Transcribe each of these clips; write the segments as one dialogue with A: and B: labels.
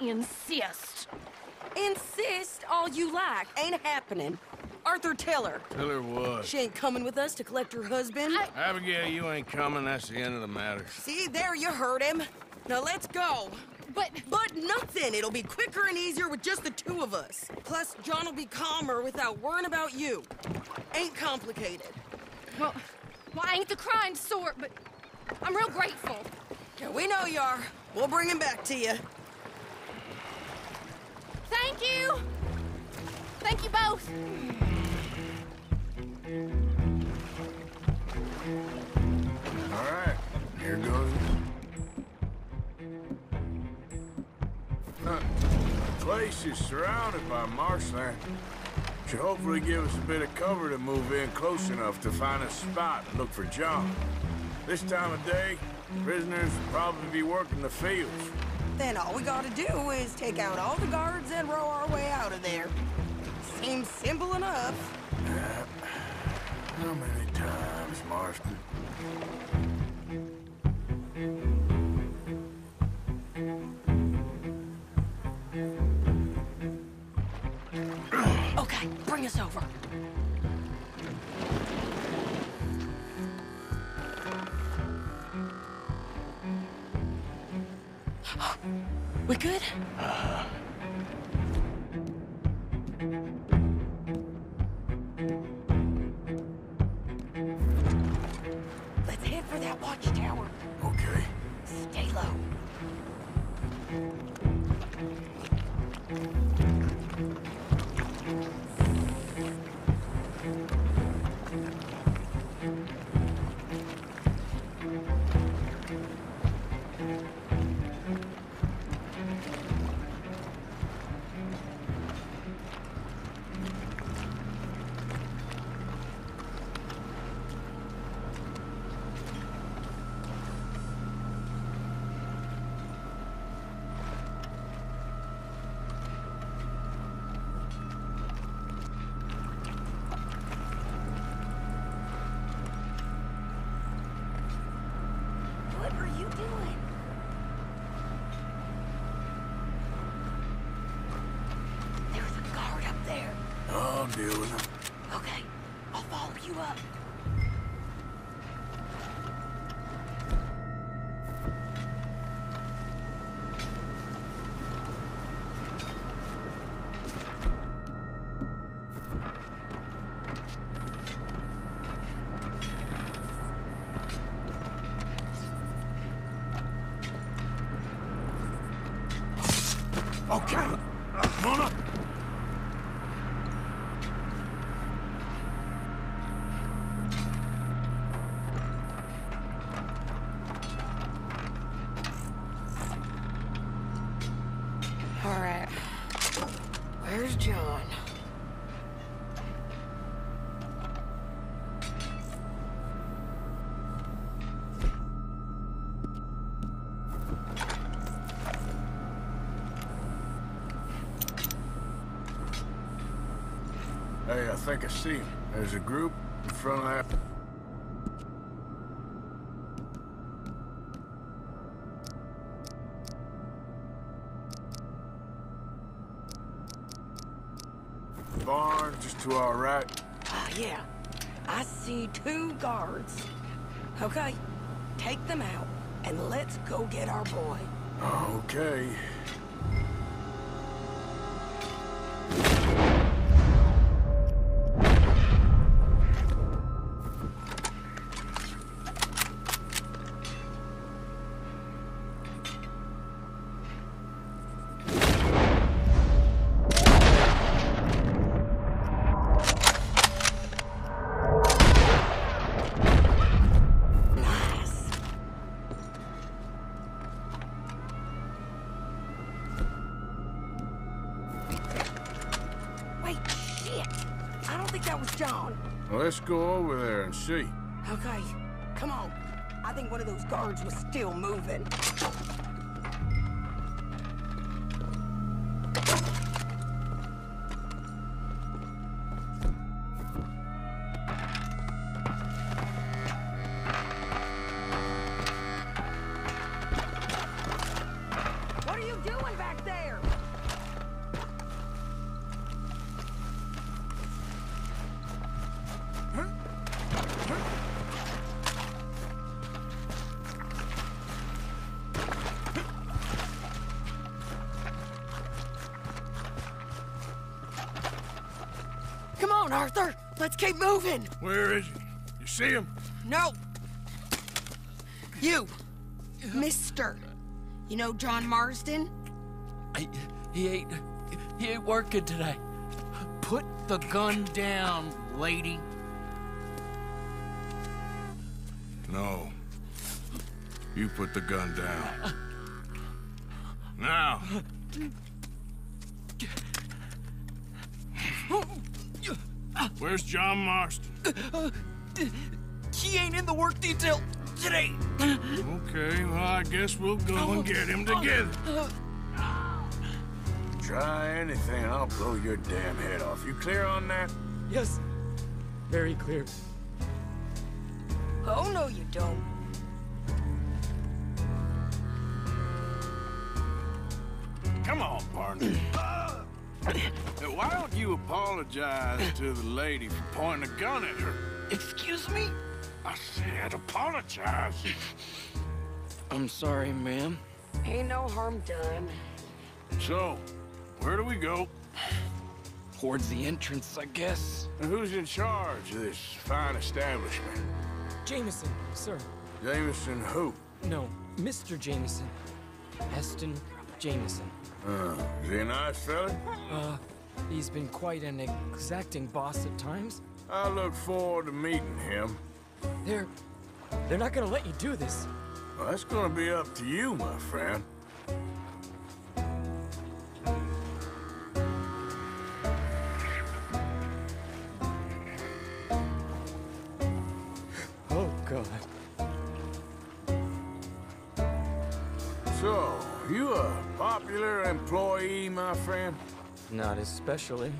A: insist.
B: Insist all you like. Ain't happening. Arthur, tell her.
C: Tell her what?
B: She ain't coming with us to collect her husband.
A: I-
C: Abigail, you ain't coming. That's the end of the matter.
B: See, there you heard him. Now let's go.
A: But
B: But nothing. It'll be quicker and easier with just the two of us. Plus, John will be calmer without worrying about you. Ain't complicated.
A: well, well, I ain't the crying sort, but I'm real grateful.
B: Yeah, we know you are. We'll bring him back to you.
A: Thank you. Thank you both.
C: All right, here goes. The place is surrounded by marshland. Should hopefully give us a bit of cover to move in close enough to find a spot and look for John. This time of day, prisoners will probably be working the fields.
B: Then all we gotta do is take out all the guards and row our way out of there. Seems simple enough.
C: How many times, Marston?
B: Okay, bring us over. We good? Uh-huh.
C: Okay. Come on up.
B: All right. Where's John?
C: Hey, I think I see him. There's a group in front of that. Barn just to our right.
B: Ah, yeah. I see two guards. Okay, take them out, and let's go get our boy.
C: Okay. Well, let's go over there and see.
B: Okay, come on. I think one of those guards was still moving. Come on, Arthur. Let's keep moving.
C: Where is he? You see him?
B: No. You. Mister. You know John Marston?
D: I, he ain't. He ain't working today. Put the gun down, lady.
C: No. You put the gun down. Now. Where's John Marston?
D: He ain't in the work detail today.
C: Okay, well, I guess we'll go and get him together. Try anything, I'll blow your damn head off. You clear on that?
D: Yes. Very clear.
B: Oh, no, you don't.
C: Come on, partner. Now, Why don't you apologize to the lady for pointing a gun at her?
D: Excuse me?
C: I said apologize.
D: I'm sorry, ma'am.
B: Ain't no harm done.
C: So, where do we go?
D: Towards the entrance, I guess.
C: And who's in charge of this fine establishment?
E: Jameson, sir.
C: Jameson who?
E: No, Mr. Jameson. Heston Jameson.
C: Uh, is he a nice fella?
E: Uh, he's been quite an exacting boss at times.
C: I look forward to meeting him.
E: They're... they're not gonna let you do this.
C: Well, that's gonna be up to you, my friend.
E: Not especially.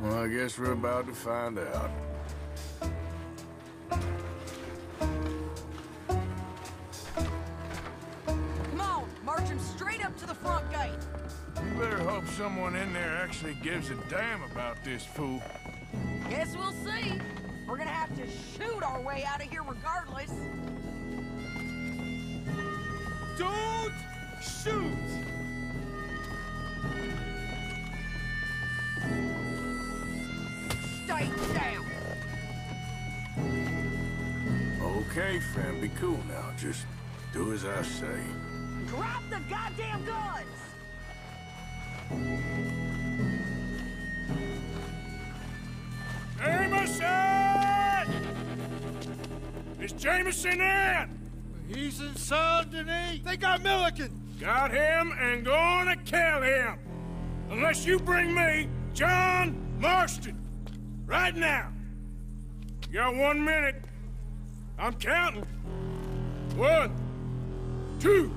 C: Well, I guess we're about to find out.
B: Come on, march him straight up to the front gate.
C: You better hope someone in there actually gives a damn about this fool.
B: Guess we'll see. We're gonna have to shoot our way out of here regardless.
C: Don't shoot!
B: Stay down.
C: Okay, friend, be cool now. Just do as I say.
B: Drop the goddamn guns!
C: Jameson! Is Jameson in?
F: He's in Saint Denis. They got Milliken.
C: Got him and gonna kill him. Unless you bring me John Marston. Right now. You got one minute. I'm counting. One, two,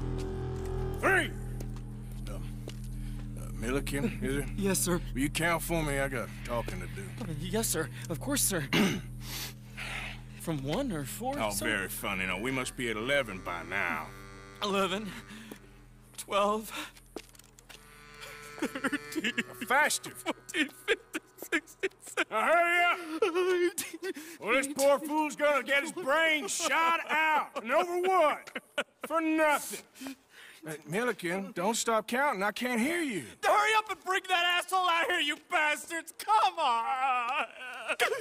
C: three. Um, uh, Milliken, is it?
E: Yes, sir.
C: Will you count for me? I got talking to do.
E: Yes, sir. Of course, sir. From one or four,
C: Oh,
E: sir?
C: very funny. No, we must be at 11 by now.
E: 11, 12, 13,
C: Faster.
E: 14, 15, 16,
C: Now hurry up! Well, this poor fool's gonna get his brain shot out. And over what? For nothing. Uh, Milliken, don't stop counting. I can't hear you.
F: Hurry up and bring that asshole out here, you bastards! Come on!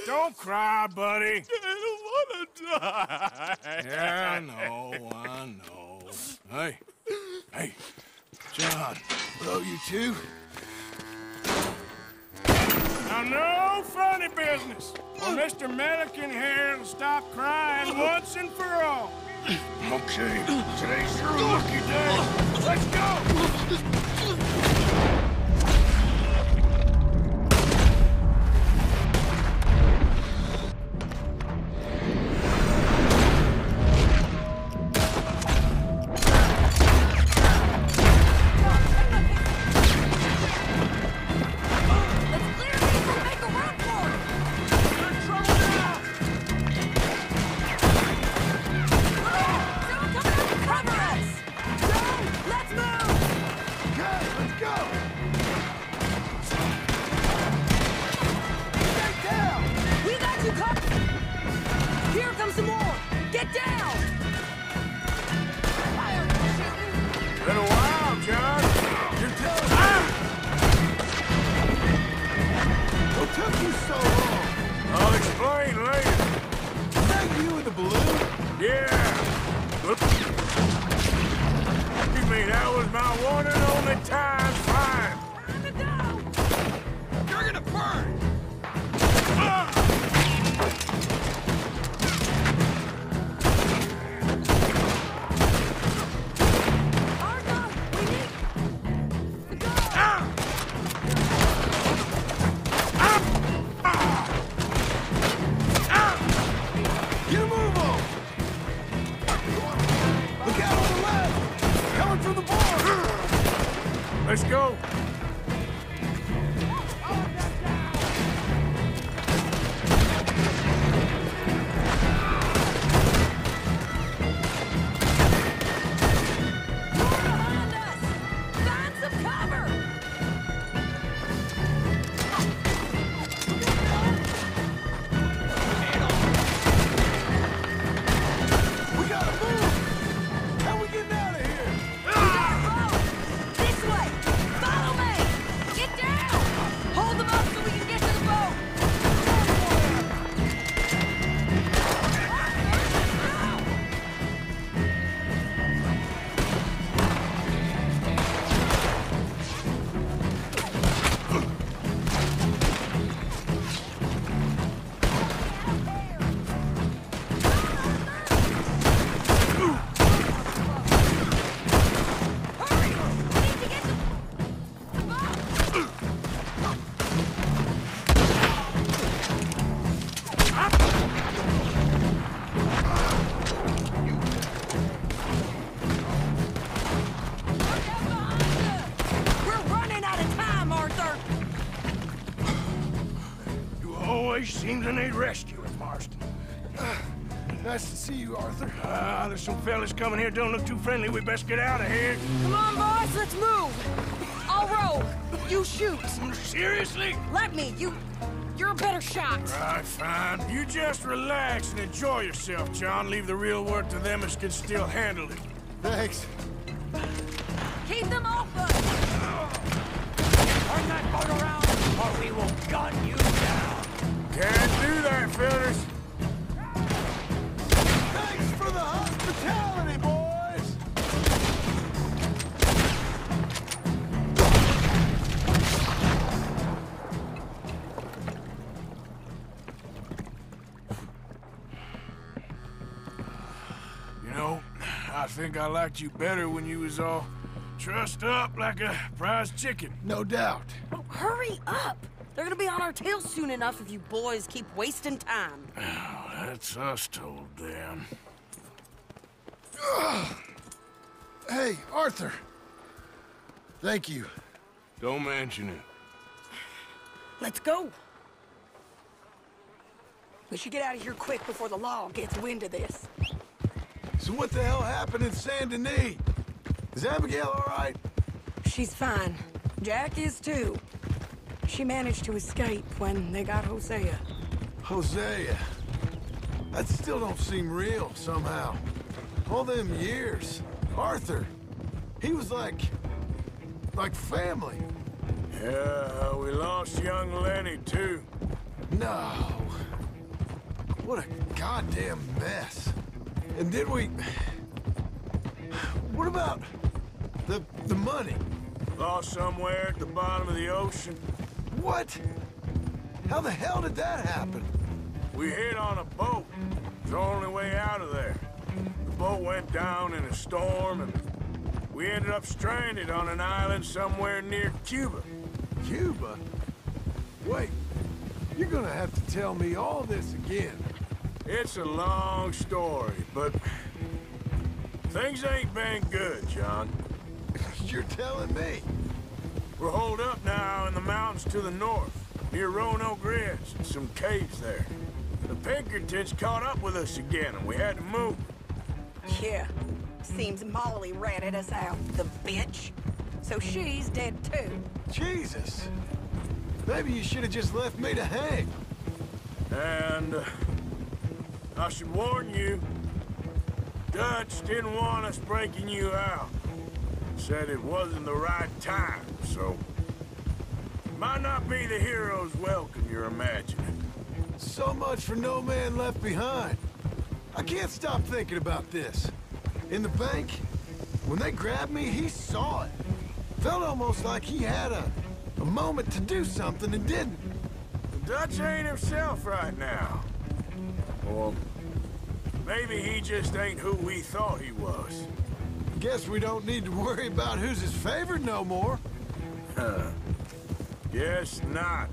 C: Don't cry, buddy.
F: I don't wanna die.
C: Yeah, I know, I know. Hey, hey, John, hello, you two. Now, no funny business. Well, Mr. Milliken here will stop crying once and for all. Okay, today's your lucky day. Let's go!
G: balloon?
C: Yeah. Whoop. You mean that was my one and only time Let's go.
G: Nice to see you, Arthur.
C: Ah, there's some fellas coming here. Don't look too friendly. We best get out of here.
B: Come on, boys, let's move! I'll row. You shoot.
C: Seriously?
B: Let me. You... You're a better shot.
C: Right, fine. You just relax and enjoy yourself, John. Leave the real work to them as can still handle it.
G: Thanks.
B: Keep them off us!
F: Turn that boat around, or we will gun you down.
C: Can't do that, fellas.
G: For the hospitality, boys!
C: You know, I think I liked you better when you was all trussed up like a prize chicken.
G: No doubt.
B: Hurry up! They're gonna be on our tails soon enough if you boys keep wasting time.
C: Oh, that's us told them.
G: Hey, Arthur. Thank you.
C: Don't mention it.
B: Let's go. We should get out of here quick before the law gets wind of this.
G: So what the hell happened in Saint Denis? Is Abigail all right?
B: She's fine. Jack is too. She managed to escape when they got Hosea.
G: Hosea. That still don't seem real, somehow. All them years. Arthur. He was like... like family.
C: Yeah, we lost young Lenny, too.
G: No. What a goddamn mess. And did we... What about... the... the money?
C: Lost somewhere at the bottom of the ocean.
G: What? How the hell did that happen?
C: We hit on a boat. It's the only way out of there. Boat went down in a storm, and we ended up stranded on an island somewhere near Cuba.
G: Cuba? Wait, you're gonna have to tell me all this again.
C: It's a long story, but things ain't been good, John.
G: You're telling me.
C: We're holed up now in the mountains to the north, near Roanoke Ridge, and some caves there. The Pinkertons caught up with us again, and we had to move.
B: Yeah. Seems Molly ratted us out, the bitch. so she's dead too.
G: Jesus. Maybe you should have just left me to hang.
C: And uh, I should warn you, Dutch didn't want us breaking you out. Said it wasn't the right time, so... Might not be the hero's welcome you're imagining.
G: So much for no man left behind. I can't stop thinking about this. In the bank, when they grabbed me, he saw it. Felt almost like he had a, a moment to do something and didn't.
C: The Dutch ain't himself right now. Or maybe he just ain't who we thought he was.
G: Guess we don't need to worry about who's his favorite no more.
C: Guess not.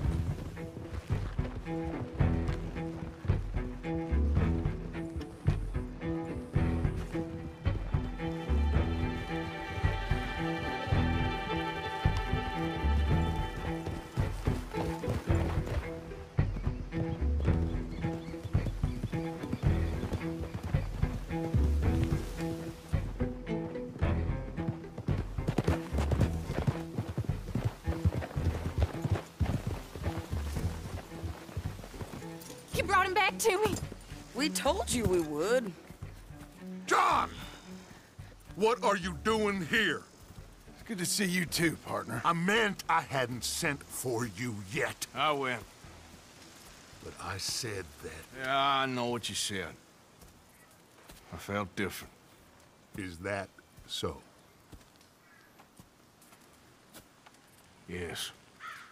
A: To me.
B: We told you we would.
H: John! What are you doing here?
G: It's good to see you too, partner.
H: I meant I hadn't sent for you yet.
C: I went.
H: But I said that.
C: Yeah, I know what you said. I felt different.
H: Is that so?
C: Yes.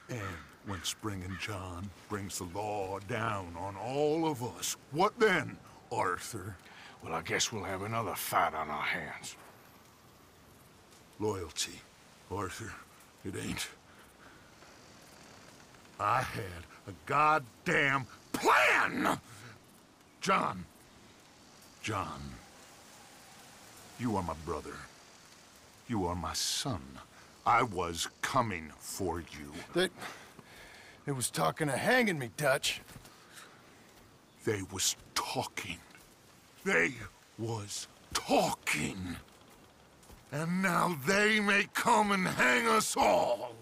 H: And when Spring and John brings the law down on all of us, what then, Arthur?
C: Well, I guess we'll have another fight on our hands.
H: Loyalty, Arthur. It ain't. I had a goddamn plan! John. John. You are my brother. You are my son. I was coming for you.
G: They, they was talking of hanging me, Dutch.
H: They was talking. They was talking. And now they may come and hang us all.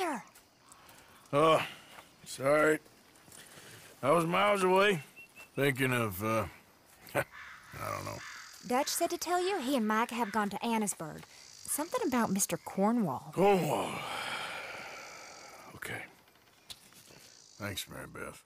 A: Arthur.
C: Oh, sorry. I was miles away, thinking of, uh, I don't know.
I: Dutch said to tell you he and Micah have gone to Annesburg. Something about Mr. Cornwall.
C: Cornwall. Okay. Thanks, Mary Beth.